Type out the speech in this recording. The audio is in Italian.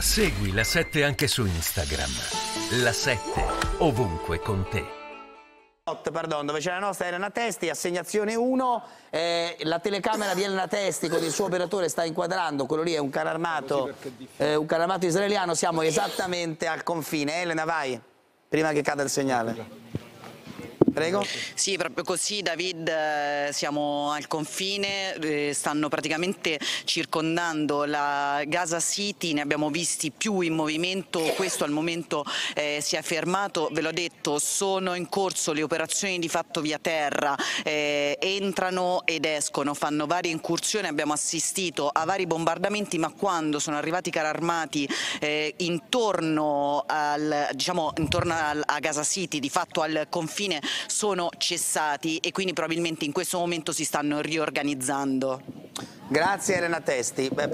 Segui la 7 anche su Instagram. La 7 ovunque con te. Pardon, dove c'è la nostra Elena Testi, assegnazione 1, eh, la telecamera di Elena Testi con il suo operatore sta inquadrando, quello lì è un carro armato, eh, un carro armato israeliano, siamo esattamente al confine. Elena vai, prima che cada il segnale. Prego. Sì, proprio così David, eh, siamo al confine, eh, stanno praticamente circondando la Gaza City, ne abbiamo visti più in movimento, questo al momento eh, si è fermato, ve l'ho detto, sono in corso le operazioni di fatto via terra, eh, entrano ed escono, fanno varie incursioni, abbiamo assistito a vari bombardamenti, ma quando sono arrivati i carri armati eh, intorno, al, diciamo, intorno a Gaza City, di fatto al confine, sono cessati e quindi probabilmente in questo momento si stanno riorganizzando. Grazie Elena Testi. Beh,